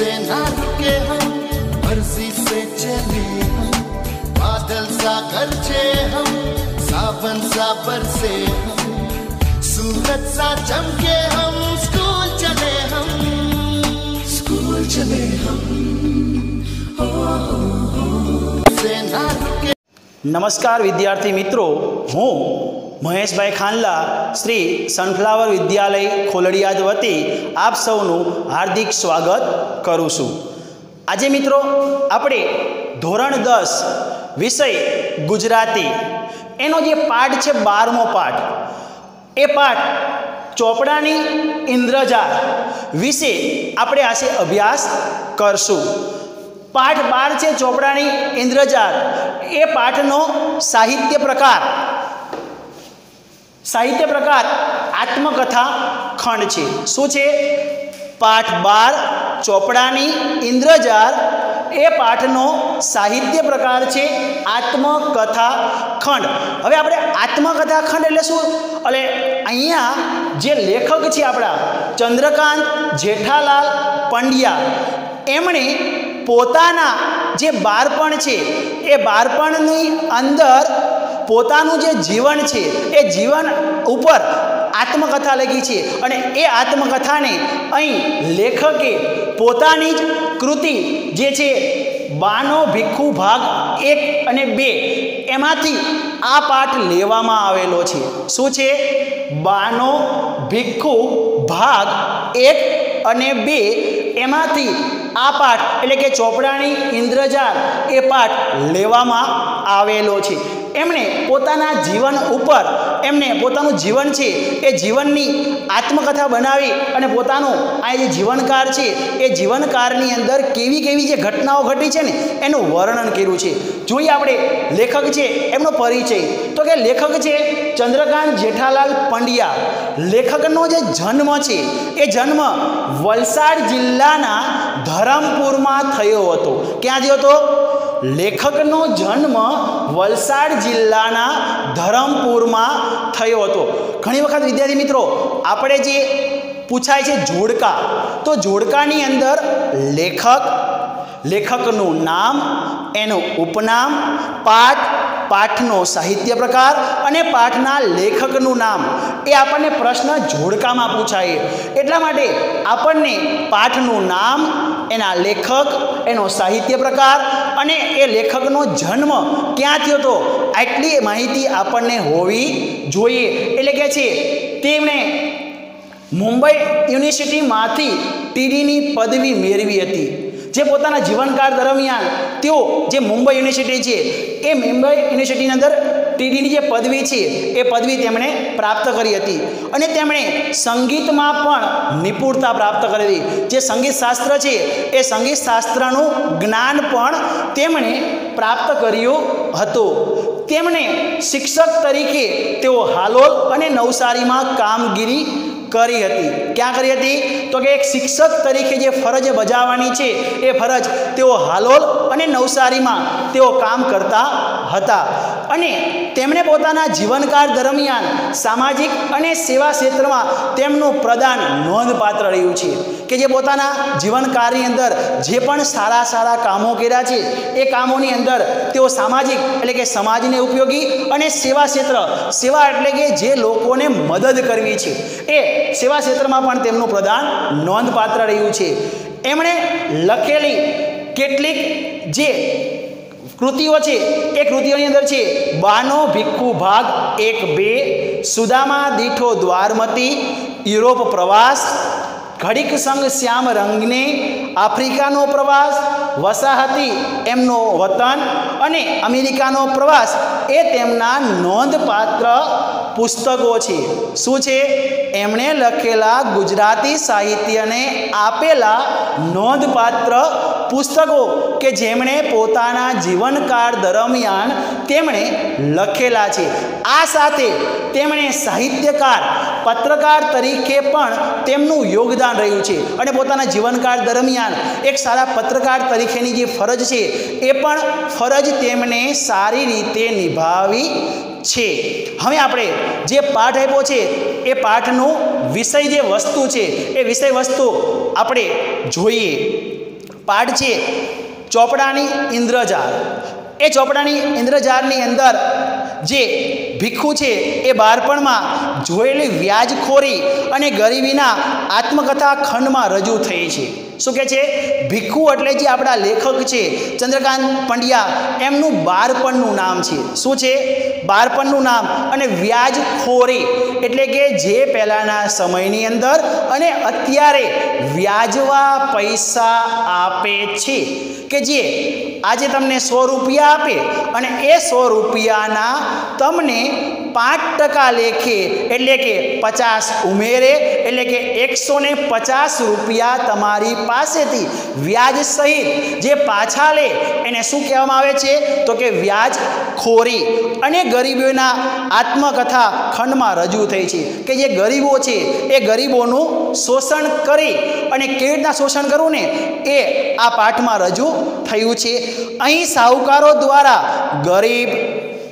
से ना रुके हम मर्जी से चले हम बादल सा गरजे हम सावन सा बरसे हम सूरज सा चमके हम स्कूल चले हम स्कूल चले हम ओ, ओ, ओ, से ना रुके નમસ્કાર વિદ્યાર્થી મિત્રો હું મહેશભાઈ ખાનલા શ્રી સનફ્લાવર વિદ્યાલય ખોલડિયાદ વતી આપ સૌનું હાર્દિક સ્વાગત કરું છું. આજે મિત્રો આપણે ધોરણ દસ વિષય ગુજરાતી. એનો જે પાઠ છે બારમો પાઠ. એ પાઠ ચોપડાની ઇન્દ્રજા વિશે આપણે આજે અભ્યાસ કરશું. પાઠ બાર છે ચોપડાની ઇન્દ્રજાર એ પાઠનો સાહિત્ય પ્રકાર સાહિત્ય પ્રકાર, આત્મકથા, ખંડ છે. શું છે? પાઠ બાર, ચોપડાની ઇન્દ્રજાર એ પાઠનો સાહિત્ય પ્રકાર છે, આત્મકથા, ખંડ. હવે આપણે આત્મકથા, ખંડ એટલે શું? એટલે અહીંયા જે લેખક છે આપણા, ચંદ્રકાંત જેઠાલાલ પંડ્યા, એમણે પોતાના જે બાળપણ છે, એ બાળપણની અંદર પોતાનું જે જીવન છે, એ જીવન ઉપર આત્મકથા લખી છે અને એ આત્મકથાને અહીં લેખકે પોતાની જ કૃતિ જે છે, બાનો ભીખુ ભાગ એક અને બે, એમાંથી આ પાઠ લેવામાં આવેલો છે. શું છે? બાનો ભીખુ ભાગ એક અને બે, એમાંથી આ પાઠ એટલે કે ચોપડાની ઇન્દ્રજાળ એ પાઠ લેવામાં આવેલો છે. એમણે પોતાના જીવન ઉપર, એમને પોતાનું જીવન છે, એ જીવનની આત્મકથા બનાવી અને પોતાનું આ જે જીવનકાર છે, એ જીવનકારની અંદર કેવી કેવી જે ઘટનાઓ ઘટી છે ને, એનું વર્ણન કર્યું છે. જોઈએ આપણે લેખક છે, એમનો પરિચય. તો કે લેખક છે ચંદ્રકાંત જેઠાલાલ પંડ્યા. લેખકનો જે જન્મ છે, એ જન્મ વલસાડ જિલ્લાના ધરમપુરમાં થયો હતો. ક્યાં થયો હતો? લેખકનો જન્મ વલસાડ જિલ્લાના ધરમપુરમાં થયો હતો. ઘણી વખત વિદ્યાર્થી મિત્રો, આપણે જે પૂછાય છે જોડકા, તો જોડકાની અંદર લેખક, લેખકનું નામ, એનું ઉપનામ, પાઠ, પાઠનો સાહિત્ય પ્રકાર અને પાઠના લેખકનું નામ, એ આપણને પ્રશ્ન જોડકામાં પૂછાય. એટલા માટે આપણને પાઠનું નામ એના લેખક, એનો સાહિત્ય પ્રકાર અને એ લેખકનો જન્મ ક્યાં થયો હતો? આટલી માહિતી આપણને હોવી જોઈએ. એટલે કે છે, તેમણે મુંબઈ યુનિવર્સિટીમાંથી ટીડીની પદવી મેળવી હતી. જે પોતાના જીવનકાળ દરમિયાન તેઓ જે મુંબઈ યુનિવર્સિટી છે, એ મુંબઈ યુનિવર્સિટીની અંદર ટીડીની જે પદવી છે, એ પદવી તેમણે પ્રાપ્ત કરી હતી. અને તેમણે સંગીતમાં પણ નિપુણતા પ્રાપ્ત કરી જે સંગીત શાસ્ત્ર છે, એ સંગીત શાસ્ત્રનું જ્ઞાન પણ તેમણે પ્રાપ્ત કર્યું હતું. તેમણે શિક્ષક તરીકે તેઓ હાલોલ અને નવસારીમાં કામગીરી કરી હતી. ક્યાં કરી હતી? તો કે એક શિક્ષક તરીકે જે ફરજ બજાવવાની છે, એ ફરજ તેઓ હાલોલ અને નવસારીમાં તેઓ કામ કરતા હતા. અને તેમણે પોતાના જીવનકાળ દરમિયાન સામાજિક અને સેવા ક્ષેત્રમાં તેમનું પ્રદાન નોંધપાત્ર રહ્યું છે કે જે પોતાના જીવનકાળની અંદર જે પણ સારા સારા કામો કર્યા છે, એ કામોની અંદર તેઓ સામાજિક એટલે કે સમાજને ઉપયોગી અને સેવા ક્ષેત્ર, સેવા એટલે કે જે લોકોને મદદ કરવી છે, એ સેવા ક્ષેત્રમાં પણ તેમનું પ્રદાન નોંધપાત્ર રહ્યું છે. એમણે લખેલી કેટલીક જે કૃતિઓ છે, એ કૃતિઓની અંદર છે, બાનો ભિક્ષુ ભાગ એક બે, સુદામા દીઠો દ્વારમતી, યુરોપ પ્રવાસ, ઘડીક સંગ શ્યામ રંગને, આફ્રિકાનો પ્રવાસ, વસાહતી એમનો વતન અને અમેરિકાનો પ્રવાસ, એ તેમના નોંધપાત્ર પુસ્તકો છે. શું છે? એમણે લખેલા ગુજરાતી સાહિત્યને આપેલા નોંધપાત્ર પુસ્તકો કે જેમણે પોતાના જીવનકાળ દરમિયાન તેમણે લખેલા છે. આ સાથે તેમણે સાહિત્યકાર, પત્રકાર તરીકે પણ તેમનું યોગદાન રહ્યું છે. અને પોતાના જીવનકાળ દરમિયાન એક સારા પત્રકાર તરીકેની જે ફરજ છે, એ પણ ફરજ તેમણે સારી રીતે નિભાવી છે. હવે આપણે જે પાઠ આપ્યો છે, એ પાઠનો વિષય જે વસ્તુ છે, એ વિષય વસ્તુ આપણે જોઈએ. પાઠ છે. ચોપડાની ઇન્દ્રજાળ. એ ચોપડાની ઇન્દ્રજાળની અંદર જે ભીખુ છે એ બાળપણમાં જોયેલી વ્યાજખોરી અને ગરીબીના આત્મકથા ખંડમાં રજૂ થઈ છે. શું કહે છે? ભીખુ એટલે જે આપણા લેખક છે, ચંદ્રકાંત પંડ્યા, એમનું બાળપણનું નામ છે. શું છે? બાળપણનું નામ અને વ્યાજખોરી. એટલે કે જે પહેલાંના સમયની અંદર અને અત્યારે વ્યાજવા પૈસા આપે છે. કે જે આજે તમને સો રૂપિયા આપે અને એ સો રૂપિયાના તમને પાંચ ટકા લેખે, એટલે કે પચાસ ઉમેરે, એટલે કે એકસો પચાસ રૂપિયા તમારી પાસેથી. વ્યાજ સહિત જે પાછા લે, એને શું કહેવામાં આવે છે? તો કે વ્યાજ ખોરી. અને ગરીબોના આત્મકથા ખંડમાં રજૂ થઈ છે કે જે ગરીબો છે, એ ગરીબોનું શોષણ કરી અને કેવી રીતના શોષણ કરવું ને? એ આ પાઠમાં રજૂ થયું છે. અહીં સાહુકારો દ્વારા ગરીબ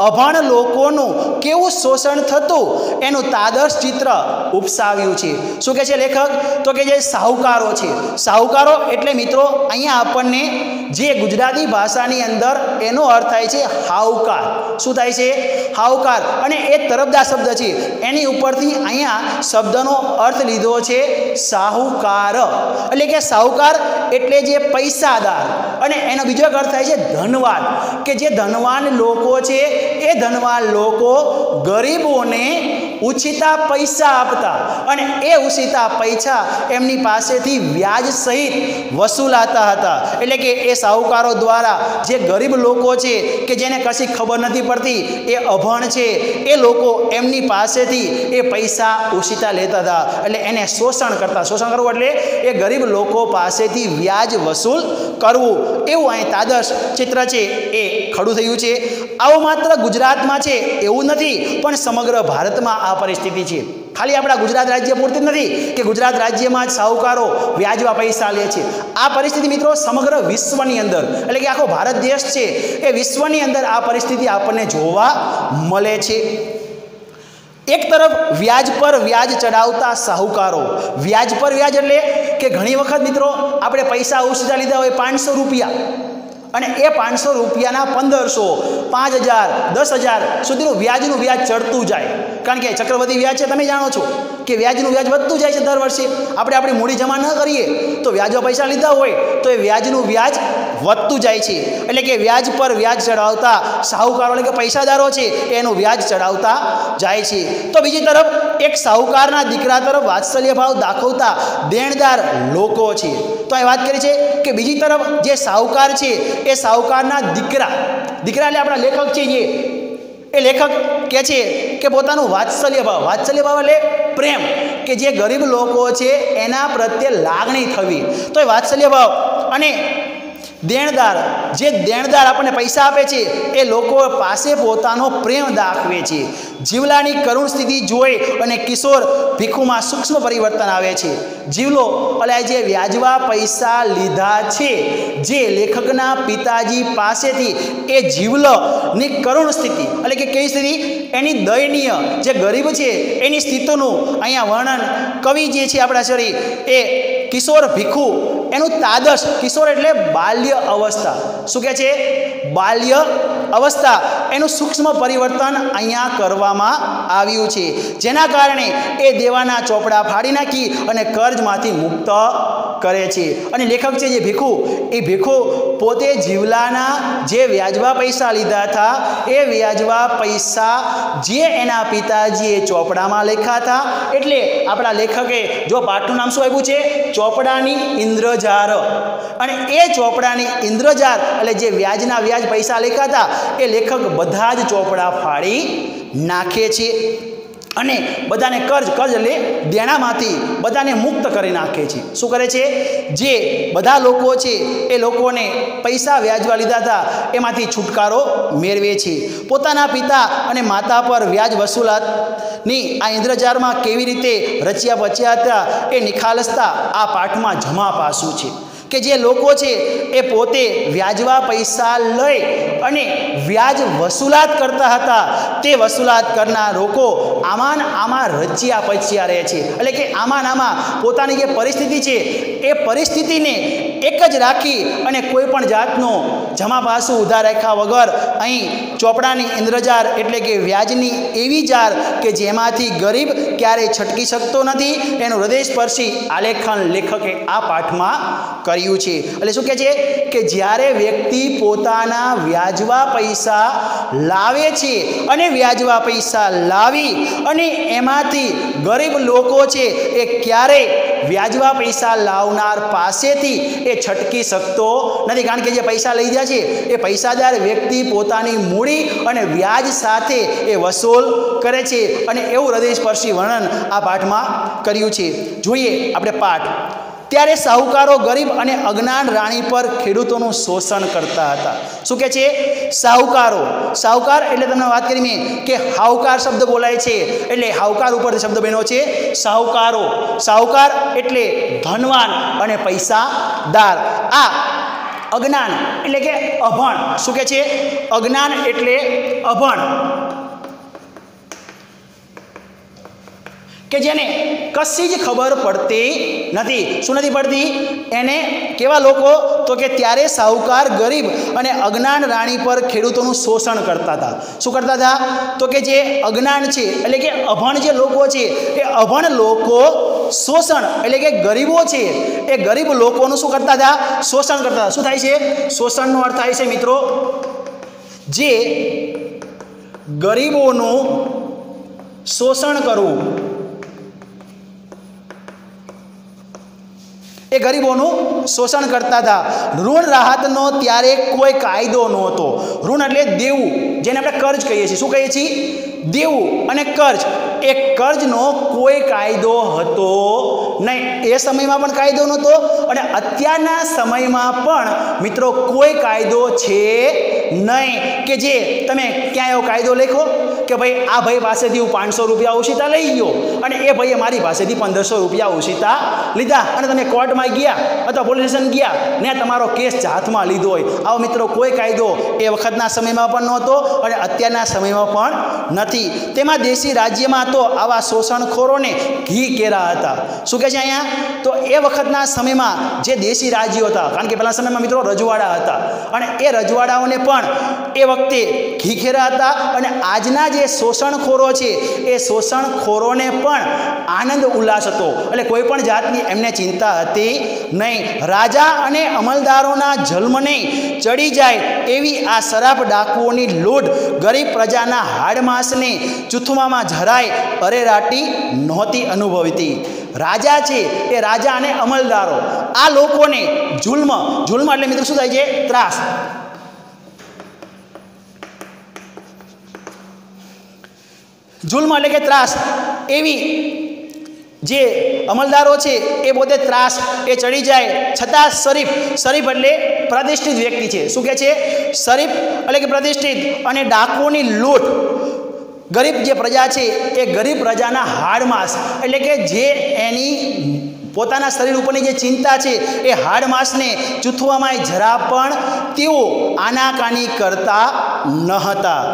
અભણ લોકોનું કેવું શોષણ થતું, એનું તાદર્શ ચિત્ર ઉપસાવ્યું છે. શું કહે છે લેખક? તો કે જે સાહુકારો છે. સાહુકારો એટલે મિત્રો, અહીંયા આપણને જે ગુજરાતી ભાષાની અંદર એનો અર્થ થાય છે હાવકાર. શું થાય છે? હાવકાર. અને એ તરફદા શબ્દ છે. એની ઉપરથી અહીંયા શબ્દનો અર્થ લીધો છે સાહુકાર. એટલે કે સાહુકાર એટલે જે પૈસાદાર. અને એનો બીજો અર્થ થાય છે ધનવાન. કે જે ધનવાન લોકો છે, એ ધનવાન લોકો ગરીબોને ઉછીતા પૈસા આપતા અને એ ઉછીતા પૈસા એમની પાસેથી વ્યાજ સહિત વસૂલાતા હતા. એટલે કે એ સાહુકારો દ્વારા જે ગરીબ લોકો છે, કે જેને કશી ખબર નથી પડતી, એ અભણ છે, એ લોકો એમની પાસેથી એ પૈસા ઉછીતા લેતા હતા. એટલે એને શોષણ કરતા. શોષણ કરવું એટલે એ ગરીબ લોકો પાસેથી વ્યાજ વસૂલ કરવું. એવું અહીં તાદર્શ ચિત્ર છે, એ ખડું થયું છે. આવું માત્ર ગુજરાતમાં છે, એવું નથી, પણ સમગ્ર ભારતમાં આ પરિસ્થિતિ છે. ખાલી આપણા ગુજરાત રાજ્ય પૂરતી નથી કે ગુજરાત રાજ્યમાં જ સાહુકારો વ્યાજવા પૈસા લે છે. આ પરિસ્થિતિ મિત્રો સમગ્ર વિશ્વની અંદર, એટલે કે આખો ભારત દેશ છે, એ વિશ્વની અંદર આ પરિસ્થિતિ આપણને જોવા મળે છે. એક તરફ વ્યાજ પર વ્યાજ ચડાવતા સાહુકારો, વ્યાજ પર વ્યાજ એટલે કે ઘણી વખત મિત્રો આપણે પૈસા ઉછીતા લીધા હોય પાંચસો રૂપિયા. અને એ પાંચસો રૂપિયાના પંદરસો, પાંચ હજાર, દસ હજાર સુધીનું વ્યાજનું વ્યાજ ચડતું જાય. કારણ કે ચક્રવર્તી વ્યાજ છે, તમે જાણો છો. કે વ્યાજનું વ્યાજ વધતું જાય છે દર વર્ષે. આપણે આપણી મૂડી જમા ન કરીએ તો વ્યાજો પૈસા લીધા હોય તો એ વ્યાજનું વ્યાજ વધતું જાય છે. એટલે કે વ્યાજ પર વ્યાજ ચડાવતા સાહુકારો એટલે કે પૈસાદારો છે, એનું વ્યાજ ચડાવતા જાય છે. તો બીજી તરફ એક સાહુકારના દીકરા તરફ વાત્સલ્ય ભાવ દાખવતા દેણદાર લોકો છે. તો એ વાત કરી છે કે બીજી તરફ જે સાહુકાર છે, એ સાહુકારના દીકરા દીકરા એટલે આપણા લેખક છે જે એ લેખક કહે છે કે પોતાનું વાત્સલ્ય ભાવ વાત્સલ્ય ભાવ એટલે પ્રેમ કે જે ગરીબ લોકો છે એના પ્રત્યે લાગણી થવી. તો એ વાત્સલ્ય ભાવ અને દેણદાર, જે દેણદાર આપણને પૈસા આપે છે, એ લોકો પાસે પોતાનો પ્રેમ દાખવે છે. જીવલાની કરુણ સ્થિતિ જોઈ અને કિશોર ભીખુમાં સૂક્ષ્મ પરિવર્તન આવે છે. જીવલો એટલે જે વ્યાજવા પૈસા લીધા છે, જે લેખકના પિતાજી પાસેથી, એ જીવલની કરુણ સ્થિતિ. એટલે કે કેવી સ્થિતિ? એની દયનીય જે ગરીબ છે, એની સ્થિતિનું અહીંયા વર્ણન કવિ જે છે આપણા શરીર, એ કિશોર ભીખુ એનું તાદશ કિશોર એટલે બાલ્ય અવસ્થા. શું કહે છે? બાલ્ય અવસ્થા. એનું સૂક્ષ્મ પરિવર્તન અહીંયા કરવામાં આવ્યું છે. જેના કારણે એ દેવાના ચોપડા ફાડી નાખી અને કર્જમાંથી મુક્ત કરે છે. અને લેખક છે જે ભીખુ, એ ભીખુ પોતે જીવલાના જે વ્યાજવા પૈસા લીધા હતા, એ વ્યાજવા પૈસા જે એના પિતાજીએ ચોપડામાં લખ્યા હતા. એટલે આપણા લેખકે જો પાઠનું નામ શું આપ્યું છે? ચોપડાની ઇન્દ્રજાર. અને એ ચોપડાની ઇન્દ્રજાર, એટલે જે વ્યાજના વ્યાજ પૈસા લખ્યા હતા, એ લેખક બધા જ ચોપડા ફાડી નાખે છે. અને બધાને કર્જ કર્જ એટલે દેણામાંથી બધાને મુક્ત કરી નાખે છે. શું કરે છે? જે બધા લોકો છે, એ લોકોને પૈસા વ્યાજવા લીધા હતા, એમાંથી છુટકારો મેળવે છે. પોતાના પિતા અને માતા પર વ્યાજ વસૂલાતની આ ઇન્દ્રજારમાં કેવી રીતે રચ્યા બચ્યા હતા, એ નિખાલસતા આ પાઠમાં જમા પાસું છે. કે જે લોકો છે એ પોતે વ્યાજવા પૈસા લઈ અને વ્યાજ વસૂલાત કરતા હતા. તે વસૂલાત કરનાર લોકો આમાં આમાં રચ્યા પચ્યા રહે છે. એટલે કે આમાં આમાં પોતાની જે પરિસ્થિતિ છે, એ પરિસ્થિતિને એક જ રાખી અને કોઈ પણ જાતનો જમા પાસું ઉધાર રાખ્યા વગર અહીં ચોપડાની ઇન્દ્રજાર એટલે કે વ્યાજની એવી જાર કે જેમાંથી ગરીબ ક્યારેય છટકી શકતો નથી. એનું હૃદયસ્પર્શી આલેખન લેખકે આ પાઠમાં કર્યું છે. એટલે શું કહે છે? કે જ્યારે વ્યક્તિ પોતાના વ્યાજવા પૈસા લાવે છે અને વ્યાજવા પૈસા લાવી અને એમાંથી ગરીબ લોકો છે એ ક્યારેય વ્યાજવા પૈસા લાવનાર પાસેથી એ છટકી શકતો નથી. કારણ કે જે પૈસા લઈ જાય છે એ પૈસાદાર વ્યક્તિ પોતાની મૂડી અને વ્યાજ સાથે એ વસૂલ કરે છે. અને એવું હૃદયસ્પર્શી વર્ણન આ પાઠમાં કર્યું છે. જોઈએ આપણે પાઠ. ત્યારે સાહુકારો ગરીબ અને અજ્ઞાન રાણી પર ખેડૂતોનું શોષણ કરતા હતા. શું કહે છે? સાહુકારો. સાહુકાર એટલે તમને વાત કરી મેં કે હાવકાર શબ્દ બોલાય છે. એટલે હાવકાર ઉપર શબ્દ બન્યો છે, સાહુકારો. સાહુકાર એટલે ધનવાન અને પૈસાદાર. આ અજ્ઞાન એટલે કે અભણ. શું કહે છે? અજ્ઞાન એટલે અભણ. કે જેને કશી જ ખબર પડતી નથી. શું નથી પડતી? એને કેવા લોકો? તો કે ત્યારે સાહુકાર ગરીબ અને અજ્ઞાન રાણી પર ખેડૂતોનું શોષણ કરતા હતા. શું કરતા હતા? તો કે જે અજ્ઞાન છે, એટલે કે અભણ જે લોકો છે, એ અભણ લોકો શોષણ, એટલે કે ગરીબો છે, એ ગરીબ લોકોનું શું કરતા હતા? શોષણ કરતા હતા. શું થાય છે? શોષણનો અર્થ થાય છે મિત્રો, જે ગરીબોનું શોષણ કરવું એ ગરીબોનું શોષણ કરતા હતા. ઋણ રાહતનો ત્યારે કોઈ કાયદો નહોતો. ઋણ એટલે દેવું, જેને આપણે કર્જ કહીએ છીએ. શું કહીએ છીએ? દેવું અને કર્જ. એ કર્જનો કોઈ કાયદો હતો નહીં. એ સમયમાં પણ કાયદો નહોતો અને અત્યારના સમયમાં પણ મિત્રો કોઈ કાયદો છે નહીં. કે જે તમે ક્યાં એવો કાયદો લખો કે ભાઈ, આ ભાઈ પાસેથી હું પાંચસો રૂપિયા ઓછીતા લઈ ગયો અને એ ભાઈએ મારી પાસેથી પંદરસો રૂપિયા ઓછીતા લીધા અને તમે કોર્ટમાં ગયા અથવા પોલીસ સ્ટેશન ગયા ને તમારો કેસ હાથમાં લીધો હોય. આવો મિત્રો, કોઈ કાયદો એ વખતના સમયમાં પણ નહોતો અને અત્યારના સમયમાં પણ નથી. તેમાં દેશી રાજ્યમાં તો આવા શોષણખોરોને ઘી કેરા હતા. શું કહે છે અહીંયા? તો એ વખતના સમયમાં જે દેશી રાજ્યો હતા, કારણ કે પહેલા સમયમાં મિત્રો રજવાડા હતા. અને એ રજવાડાઓને પણ એ વખતે ઘી ખેરા હતા અને આજના જે શોષણખોરો છે, એ શોષણખોરોને પણ આનંદ ઉલ્લાસ હતો. એટલે કોઈ પણ જાતની એમને ચિંતા હતી નહીં. રાજા અને અમલદારોના જન્મને ચડી જાય એવી આ શરાબ ડાકુઓની લૂંટ ગરીબ પ્રજાના હાડમાસને ચૂથમામાં જરાય અરેરાટી નહોતી અનુભવતી. રાજા છે એ રાજા અને અમલદારો. આ લોકોને જુલ્મ જુલ્મ એટલે મિત્રો શું થાય છે? ત્રાસ. જુલ્મ એટલે કે ત્રાસ. એવી જે અમલદારો છે એ પોતે ત્રાસ, એ ચડી જાય. છતાં શરીફ શરીફ એટલે પ્રતિષ્ઠિત વ્યક્તિ છે. શું કહે છે? શરીફ એટલે કે પ્રતિષ્ઠિત અને ડાકુઓની લૂંટ. ગરીબ જે પ્રજા છે, એ ગરીબ પ્રજાના હાડમાસ. એટલે કે જે એની પોતાના શરીર ઉપરની જે ચિંતા છે, એ હાડમાસને ચૂથવામાં જરા પણ તેઓ આનાકાની કરતા ન હતા.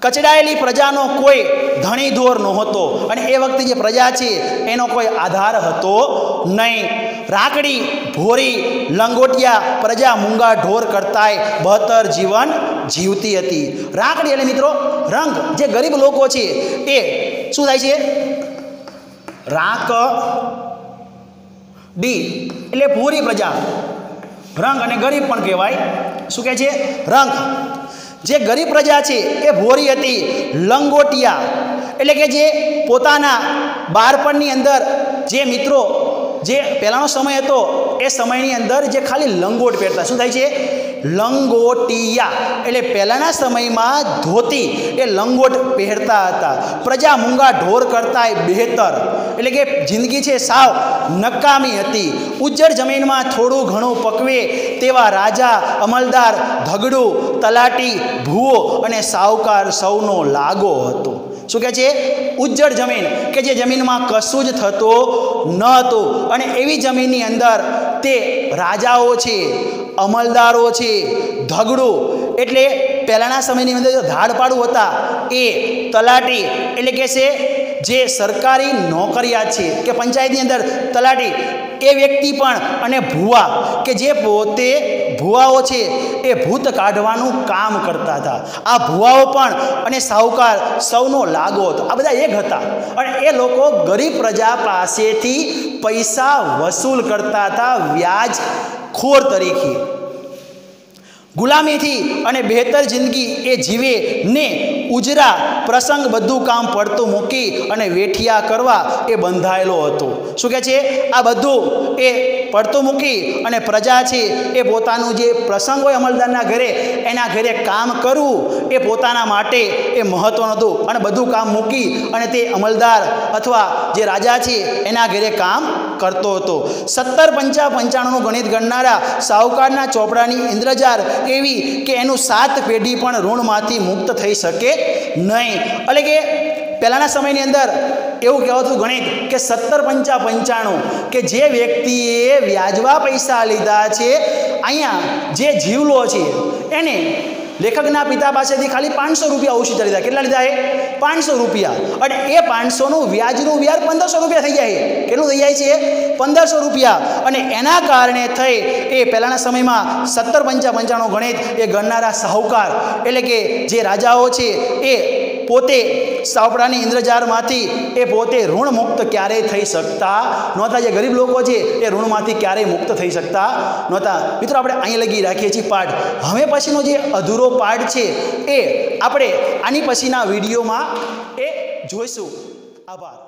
કચડાયેલી પ્રજાનો કોઈ ધણીધોર નહોતો. અને એ વખતે જે પ્રજા છે, એનો કોઈ આધાર હતો નહીં. રાકડી ભોરી, લંગોટિયા, પ્રજા, મૂંગા, ઢોર કરતાય બહતર જીવન જીવતી હતી. રાખડી એટલે મિત્રો રંગ. જે ગરીબ લોકો છે, એ શું થાય છે? રાક ડી એટલે ભૂરી પ્રજા. રંગ અને ગરીબ પણ કહેવાય. શું કહે છે? રંગ. જે ગરીબ પ્રજા છે, એ ભોરી હતી. લંગોટિયા. એટલે કે જે પોતાના બાળપણની અંદર જે મિત્રો જે પહેલાંનો સમય હતો, એ સમયની અંદર જે ખાલી લંગોટ પહેરતા. શું થાય છે? લંગોટિયા. એટલે પહેલાંના સમયમાં ધોતી એ લંગોટ પહેરતા હતા. પ્રજા મૂંગા ઢોર કરતાંય બહેતર. એટલે કે જિંદગી છે સાવ નકામી હતી. ઉજ્જડ જમીનમાં થોડું ઘણું પકવે તેવા રાજા, અમલદાર, ધગડું, તલાટી, ભૂવો અને સાવકાર સૌનો લાગો હતો. શું કહે છે? ઉજ્જડ જમીન. કે જે જમીનમાં કશું જ થતું ન હતું અને એવી જમીનની અંદર તે રાજાઓ છે, અમલદારો છે, ધગડો. એટલે પહેલાંના સમયની અંદર જે ધાડપાડું હતા, એ તલાટી એટલે કે છે જે સરકારી નોકરિયાત છે, કે પંચાયતની અંદર તલાટી. એ વ્યક્તિ પણ અને ભૂવા, કે જે પોતે ભૂવાઓ છે, એ ભૂત કાઢવાનું કામ કરતા હતા. આ ભૂવાઓ પણ અને સાહુકાર સૌનો લાગો હતો. આ બધા એક હતા. અને એ લોકો ગરીબ પ્રજા પાસેથી પૈસા વસૂલ કરતા હતા વ્યાજ ખોર તરીકે. ગુલામીથી અને બહેતર જિંદગી એ જીવે ને ઉજરા પ્રસંગ બધું કામ પડતું મૂકી અને વેઠિયા કરવા એ બંધાયેલો હતો. શું કહે છે? આ બધું એ પડતું મૂકી અને પ્રજા છે એ પોતાનું જે પ્રસંગ હોય અમલદારના ઘરે, એના ઘરે કામ કરવું એ પોતાના માટે એ મહત્ત્વનું હતું. અને બધું કામ મૂકી અને તે અમલદાર અથવા જે રાજા છે એના ઘરે કામ કરતો હતો. સત્તર પંચા પંચાણુંનું ગણિત ગણનારા સાહુકારના ચોપડાની ઇન્દ્રજાર એવી કે એનું સાત પેઢી પણ ઋણમાંથી મુક્ત થઈ શકે નહીં. એટલે કે પહેલાંના સમયની અંદર એવું કહેવાતું ગણિત કે સત્તર પંચા પંચાણું કે જે વ્યક્તિએ વ્યાજવા પૈસા લીધા છે, અહીંયા જે જીવલો છે, એને લેખકના પિતા પાસેથી ખાલી પાંચસો રૂપિયા ઓછી લીધા. કેટલા લીધા એ? પાંચસો રૂપિયા. અને એ પાંચસોનું વ્યાજનું વ્યાજ પંદરસો રૂપિયા થઈ જાય કેટલું થઈ જાય છે? પંદરસો રૂપિયા. અને એના કારણે થઈ એ પહેલાંના સમયમાં સત્તર પંચા પંચાણું ગણિત એ ગણનારા સાહુકાર, એટલે કે જે રાજાઓ છે, એ પોતે સાવપડાની ઇન્દ્રજારમાંથી એ પોતે ઋણ મુક્ત ક્યારેય થઈ શકતા નહોતા. જે ગરીબ લોકો છે એ ઋણમાંથી ક્યારેય મુક્ત થઈ શકતા નહોતા. મિત્રો, આપણે અહીં લગી રાખીએ છીએ પાઠ. હવે પછીનો જે અધૂરો પાઠ છે એ આપણે આની પછીના વિડીયોમાં એ જોઈશું. આભાર.